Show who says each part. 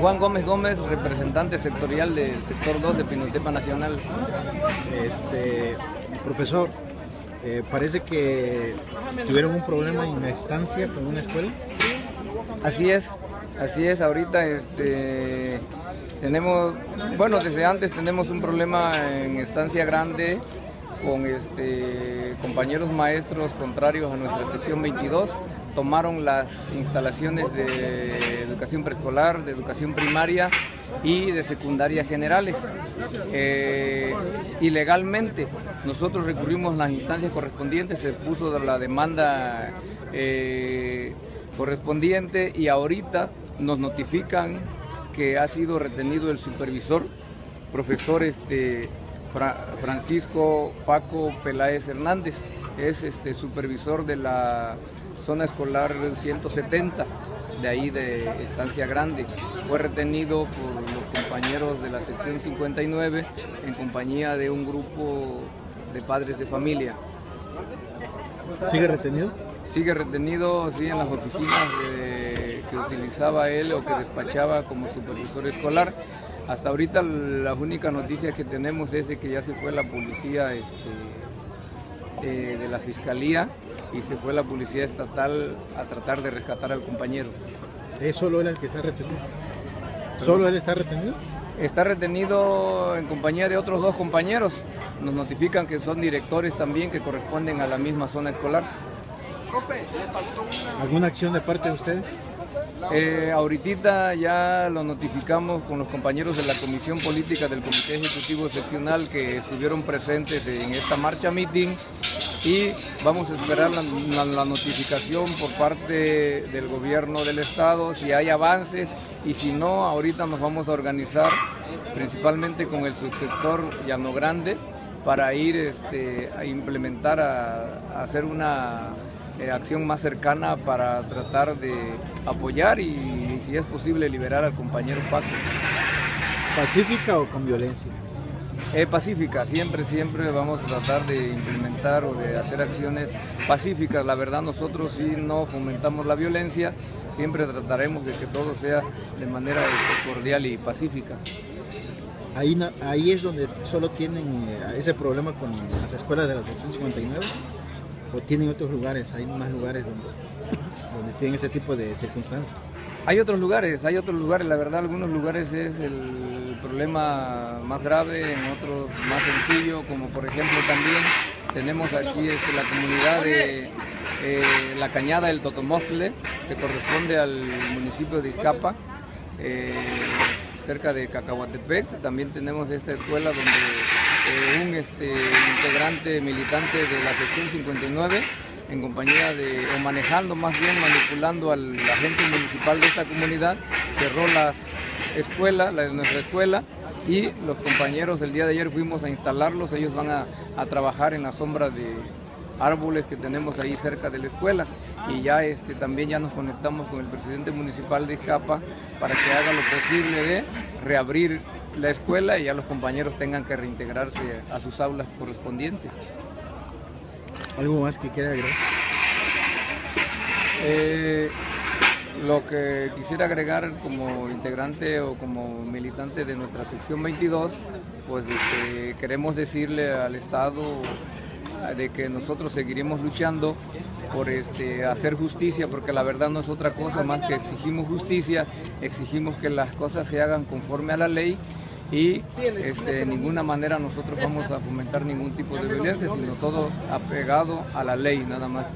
Speaker 1: Juan Gómez Gómez, representante sectorial del sector 2 de Pinotepa Nacional.
Speaker 2: Este, profesor, eh, parece que tuvieron un problema en la estancia con una escuela.
Speaker 1: Así es, así es. Ahorita este, tenemos, bueno, desde antes tenemos un problema en estancia grande con este, compañeros maestros contrarios a nuestra sección 22 tomaron las instalaciones de educación preescolar, de educación primaria y de secundaria generales. Eh, ilegalmente nosotros recurrimos a las instancias correspondientes, se puso la demanda eh, correspondiente y ahorita nos notifican que ha sido retenido el supervisor, profesor este, Francisco Paco Peláez Hernández, es este, supervisor de la zona escolar 170, de ahí de Estancia Grande. Fue retenido por los compañeros de la sección 59 en compañía de un grupo de padres de familia.
Speaker 2: ¿Sigue retenido?
Speaker 1: Sigue retenido, sí, en las oficinas que utilizaba él o que despachaba como supervisor escolar. Hasta ahorita la única noticia que tenemos es de que ya se fue la policía este, eh, de la fiscalía y se fue la policía estatal a tratar de rescatar al compañero.
Speaker 2: ¿Es solo él el que está retenido? ¿Solo él está retenido?
Speaker 1: Está retenido en compañía de otros dos compañeros. Nos notifican que son directores también que corresponden a la misma zona escolar.
Speaker 2: ¿Alguna acción de parte de ustedes?
Speaker 1: Eh, ahorita ya lo notificamos con los compañeros de la Comisión Política del Comité Ejecutivo Seccional que estuvieron presentes en esta marcha meeting y vamos a esperar la, notificación por parte del gobierno del estado si hay avances y si no, ahorita nos vamos a organizar principalmente con el subsector Llano Grande para ir este, a implementar, a, hacer una eh, acción más cercana para tratar de apoyar y, si es posible liberar al compañero Paco.
Speaker 2: ¿Pacífica o con violencia?
Speaker 1: Eh, pacífica, siempre, siempre vamos a tratar de implementar o de hacer acciones pacíficas. La verdad nosotros sí no fomentamos la violencia, siempre trataremos de que todo sea de manera este, cordial y pacífica.
Speaker 2: Ahí, ahí es donde solo tienen eh, ese problema con las escuelas de la sección 59 o tienen otros lugares, hay más lugares donde, donde tienen ese tipo de circunstancias.
Speaker 1: Hay otros lugares, hay otros lugares, la verdad algunos lugares es el problema más grave, en otros más sencillo, como por ejemplo también tenemos aquí este, la comunidad de eh, La Cañada del Totomostle, que corresponde al municipio de Izcapa, eh, cerca de Cacahuatepec. También tenemos esta escuela donde eh, un este, integrante militante de la sección 59 en compañía de, o manejando más bien, manipulando al agente municipal de esta comunidad, cerró las escuelas, la, nuestra escuela, y los compañeros el día de ayer fuimos a instalarlos, ellos van a, trabajar en la sombra de árboles que tenemos ahí cerca de la escuela y ya este, también ya nos conectamos con el presidente municipal de Izcapa para que haga lo posible de reabrir la escuela y ya los compañeros tengan que reintegrarse a sus aulas correspondientes.
Speaker 2: ¿Algo más que quiera agregar?
Speaker 1: Eh, lo que quisiera agregar como integrante o como militante de nuestra sección 22, pues este, queremos decirle al Estado de que nosotros seguiremos luchando por este, hacer justicia, porque la verdad no es otra cosa más que exigimos justicia, exigimos que las cosas se hagan conforme a la ley y este, de ninguna manera nosotros vamos a fomentar ningún tipo de violencia, sino todo apegado a la ley nada más.